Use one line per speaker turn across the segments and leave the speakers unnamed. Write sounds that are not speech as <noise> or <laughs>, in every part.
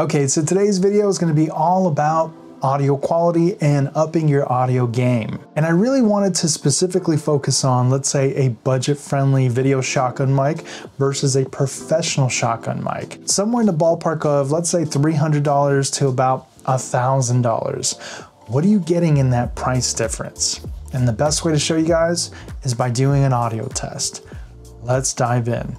Okay, so today's video is going to be all about audio quality and upping your audio game. And I really wanted to specifically focus on, let's say, a budget-friendly video shotgun mic versus a professional shotgun mic. Somewhere in the ballpark of, let's say, $300 to about $1,000. What are you getting in that price difference? And the best way to show you guys is by doing an audio test. Let's dive in.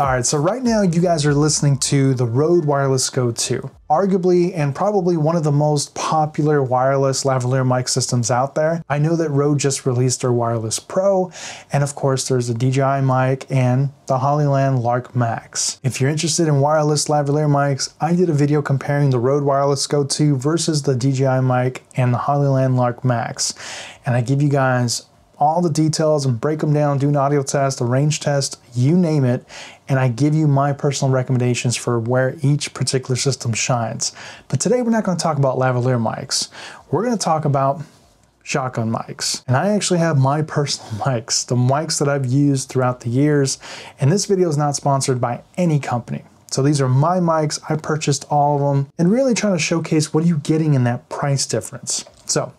All right, so right now you guys are listening to the Rode Wireless Go 2, arguably and probably one of the most popular wireless lavalier mic systems out there. I know that Rode just released their Wireless Pro, and of course there's the DJI mic and the Hollyland Lark Max. If you're interested in wireless lavalier mics, I did a video comparing the Rode Wireless Go 2 versus the DJI mic and the Hollyland Lark Max, and I give you guys all the details and break them down, do an audio test, a range test, you name it, and I give you my personal recommendations for where each particular system shines. But today we're not going to talk about lavalier mics. We're going to talk about shotgun mics. And I actually have my <laughs> personal mics, the mics that I've used throughout the years, and this video is not sponsored by any company. So these are my mics, I purchased all of them, and really trying to showcase what are you getting in that price difference. So,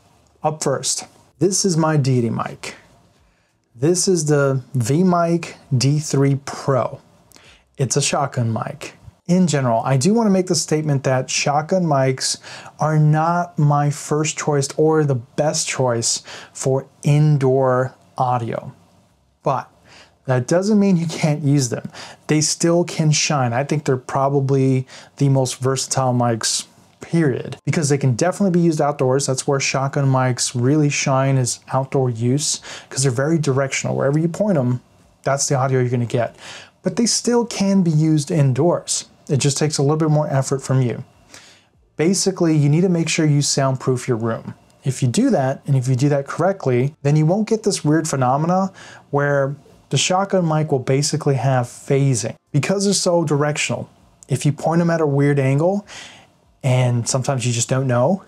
up first, this is my Deity mic. This is the V-Mic D3 Pro. It's a shotgun mic. In general, I do want to make the statement that shotgun mics are not my first choice or the best choice for indoor audio. But that doesn't mean you can't use them. They still can shine. I think they're probably the most versatile mics period. Because they can definitely be used outdoors. That's where shotgun mics really shine is outdoor use because they're very directional. Wherever you point them, that's the audio you're going to get. But they still can be used indoors. It just takes a little bit more effort from you. Basically, you need to make sure you soundproof your room. If you do that, and if you do that correctly, then you won't get this weird phenomena where the shotgun mic will basically have phasing. Because they're so directional, if you point them at a weird angle, and sometimes you just don't know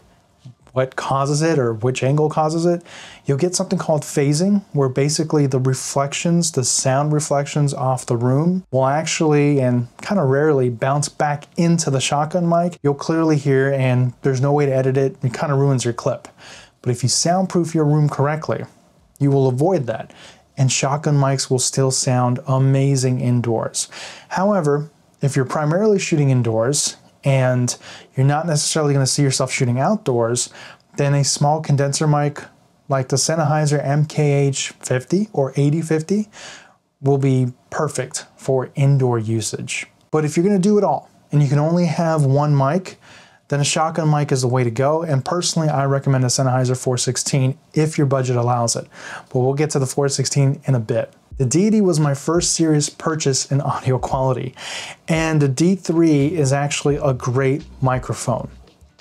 what causes it or which angle causes it, you'll get something called phasing, where basically the reflections, the sound reflections off the room, will actually and kind of rarely bounce back into the shotgun mic. You'll clearly hear, and there's no way to edit it, it kind of ruins your clip. But if you soundproof your room correctly, you will avoid that. And shotgun mics will still sound amazing indoors. However, if you're primarily shooting indoors and you're not necessarily going to see yourself shooting outdoors, then a small condenser mic like the Sennheiser MKH50 or 8050 will be perfect for indoor usage. But if you're going to do it all and you can only have one mic, then a shotgun mic is the way to go. And personally, I recommend a Sennheiser 416 if your budget allows it. But we'll get to the 416 in a bit. The Deity was my first serious purchase in <laughs> audio quality, and the D3 is actually a great microphone.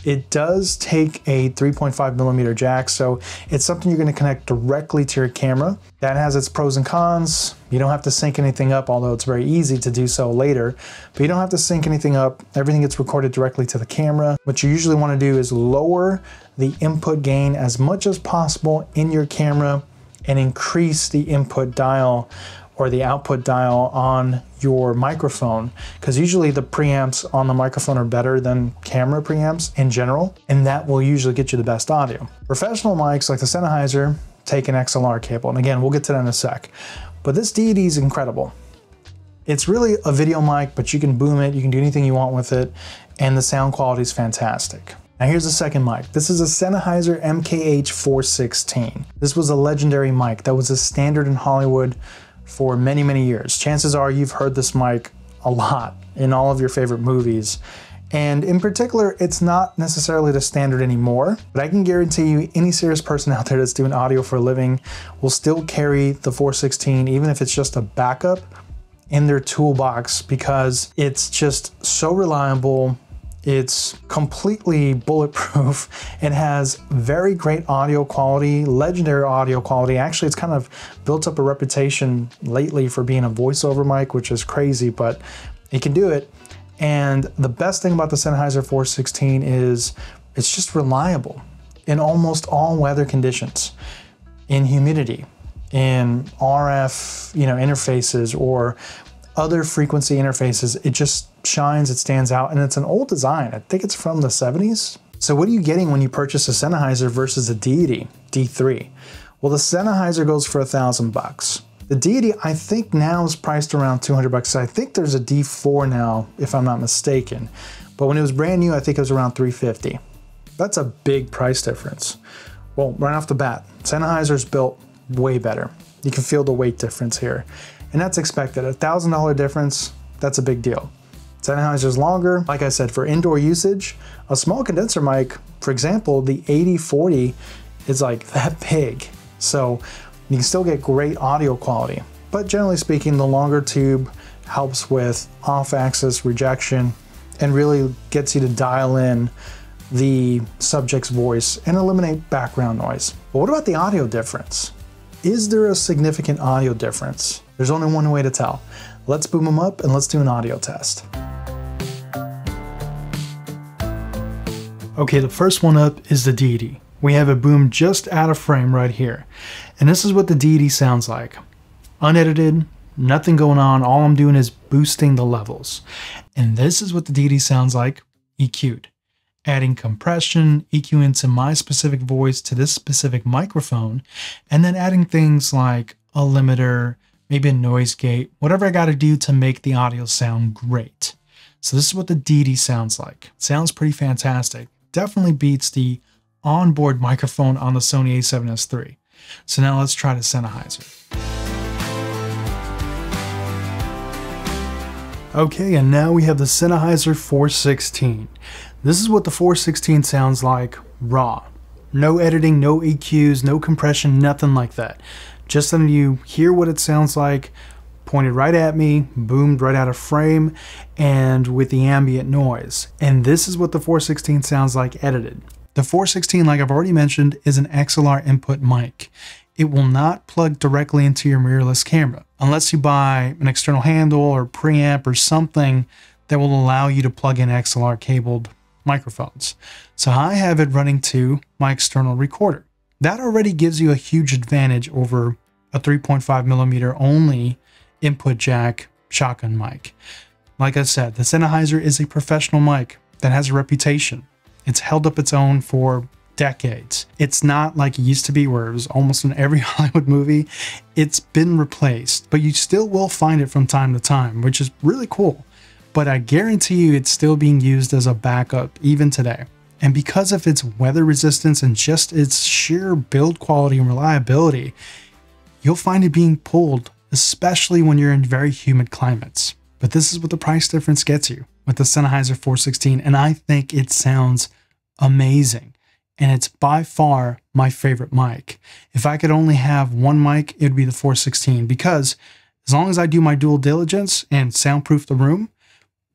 It does take a 3.5 millimeter jack, so it's something you're going to connect directly to your camera. That has its pros and cons. You don't have to sync anything up, although it's very easy to do so later. But you don't have to sync anything up. Everything gets recorded directly to the camera. What you usually want to do is lower the input gain as much as possible in your camera and increase the input dial or the output dial on your microphone because usually the preamps on the microphone are better than camera preamps in general and that will usually get you the best audio. Professional mics like the Sennheiser take an XLR cable and again we'll get to that in a sec but this Deity is incredible. It's really a video mic but you can boom it, you can do anything you want with it and the sound quality is fantastic. Now here's the second mic. This is a Sennheiser MKH416. This was a legendary mic that was a standard in Hollywood for many, many years. Chances are you've heard this mic a lot in all of your favorite movies. And in particular, it's not necessarily the standard anymore, but I can guarantee you any serious person out there that's doing audio for a living will still carry the 416, even if it's just a backup in their toolbox because it's just so reliable, it's completely bulletproof. <laughs> It has very great audio quality, legendary audio quality. Actually, it's kind of built up a reputation lately for being a voiceover mic, which is crazy, but it can do it. And the best thing about the Sennheiser 416 is it's just reliable in almost all weather conditions. in humidity, in RF, you know, interfaces or other frequency interfaces. It just shines, it stands out, and it's an old design. I think it's from the 70s. So what are you getting when you purchase a Sennheiser versus a Deity D3? Well, the Sennheiser goes for a thousand bucks. The Deity, I think now is priced around 200 bucks. I think there's a D4 now, if I'm not mistaken. But when it was brand new, I think it was around 350. That's a big price difference. Well, right off the bat, Sennheiser's built way better. You can feel the weight difference here. And that's expected. A $1,000 difference, that's a big deal. Sennheiser's longer. Like I said, for indoor usage, a small condenser mic, for example, the 8040 is like that big. So you can still get great audio quality. But generally speaking, the longer tube helps with off-axis rejection and really gets you to dial in the subject's voice and eliminate background noise. But what about the audio difference? Is there a significant audio difference? There's only one way to tell. Let's boom them up and let's do an audio test. Okay, the first one up is the Deity we have a boom just out of frame right here. And this is what the Deity sounds like. Unedited, nothing going on, all I'm doing is boosting the levels. And this is what the Deity sounds like EQ'd. Adding compression, EQ into my specific voice to this specific microphone, and then adding things like a limiter, maybe a noise gate, whatever I got to do to make the audio sound great. So this is what the Deity sounds like. Sounds pretty fantastic. Definitely beats the onboard microphone on the Sony a7S III. So now let's try the Sennheiser. Okay, and now we have the Sennheiser 416. This is what the 416 sounds like raw. No editing, no EQs, no compression, nothing like that. Just letting you hear what it sounds like, pointed right at me, boomed right out of frame, and with the ambient noise. And this is what the 416 sounds like edited. The 416, like I've already mentioned, is an XLR input mic. It will not plug directly into your mirrorless camera unless you buy an external handle or preamp or something that will allow you to plug in XLR cabled microphones. So I have it running to my external recorder. That already gives you a huge advantage over a 3.5 millimeter only input jack shotgun mic. Like I said, the Sennheiser is a professional mic that has a reputation. It's held up its own for decades. It's not like it used to be where it was almost in every <laughs> Hollywood movie. It's been replaced, but you still will find it from time to time, which is really cool. But I guarantee you it's still being used as a backup even today. And because of its weather resistance and just its sheer build quality and reliability, you'll find it being pulled, especially when you're in very humid climates. But this is what the price difference gets you with the Sennheiser 416, and I think it sounds amazing. And it's by far my favorite mic. If I could only have one mic, it would be the 416 because as long as I do my dual diligence and soundproof the room,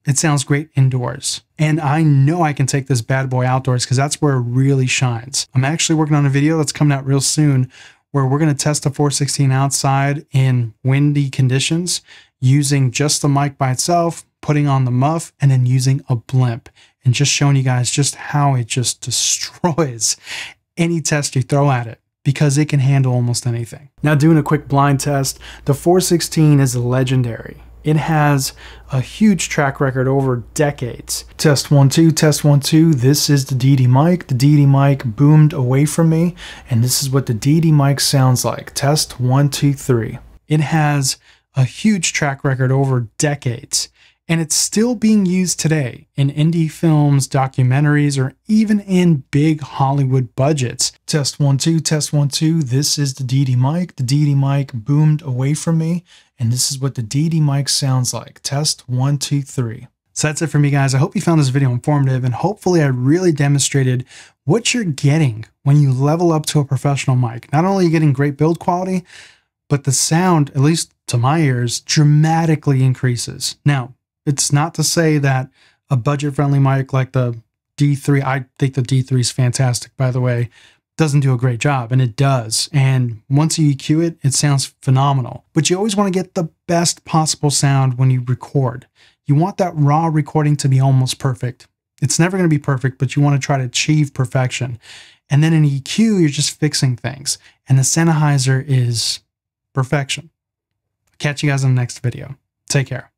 it sounds great indoors. And I know I can take this bad boy outdoors because that's where it really shines. I'm actually working on a video that's coming out real soon where we're going to test the 416 outside in windy conditions using just the mic by itself, putting on the muff, and then using a blimp and just showing you guys just how it just <laughs> destroys any test you throw at it because it can handle almost anything. Now doing a quick blind test, the 416 is legendary. It has a huge track record over decades. Test one, two, test one, two. This is the Deity mic. The Deity mic boomed away from me, and this is what the Deity mic sounds like. Test one, two, three. It has a huge track record over decades and it's still being used today in indie films, documentaries, or even in big Hollywood budgets. Test one, two, test one, two. This is the Deity mic. The Deity mic boomed away from me, and this is what the Deity mic sounds like. Test one, two, three. So that's it for me, guys. I hope you found this video informative, and hopefully, I really demonstrated what you're getting when you level up to a professional mic. Not only are you getting great build quality, but the sound, at least to my ears, dramatically increases. Now, it's not to say that a budget friendly mic like the D3, I think the D3 is fantastic, by the way, doesn't do a great job, and it does. And once you EQ it, it sounds phenomenal. But you always want to get the best possible sound when you record. You want that raw recording to be almost perfect. It's never going to be perfect, but you want to try to achieve perfection. And then in EQ, you're just fixing things. And the Sennheiser is perfection. Catch you guys in the next video. Take care.